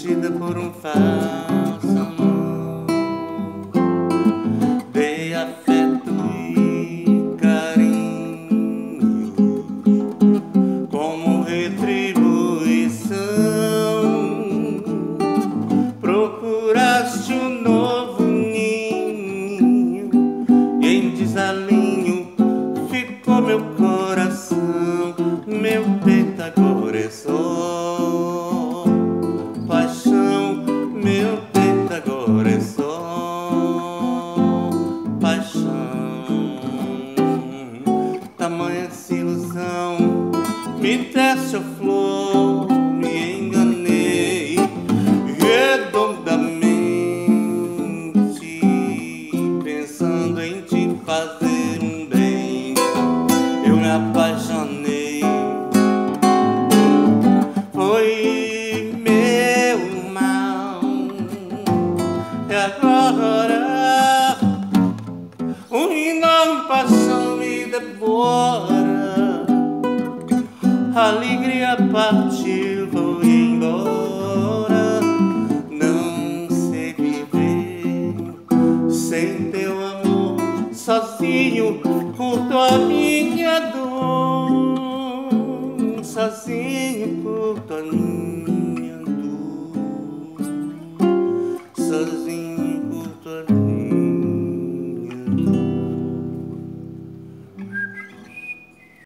perdida por um falso amor. Dei afeto e carinho como retribuição. Procuraste um novo ninho e em desalinho ficou meu coração, meu peito. Agora é só paixão. Tamanha essa ilusão me desce a flor, me enganei redondamente, pensando em te fazer um bem. Eu me apaixonei, agora Um não passam me devora. Alegria partiu, vou embora. Não sei viver sem teu amor Sozinho curto a minha dor. Sozinho curto a minha dor. Sozinho.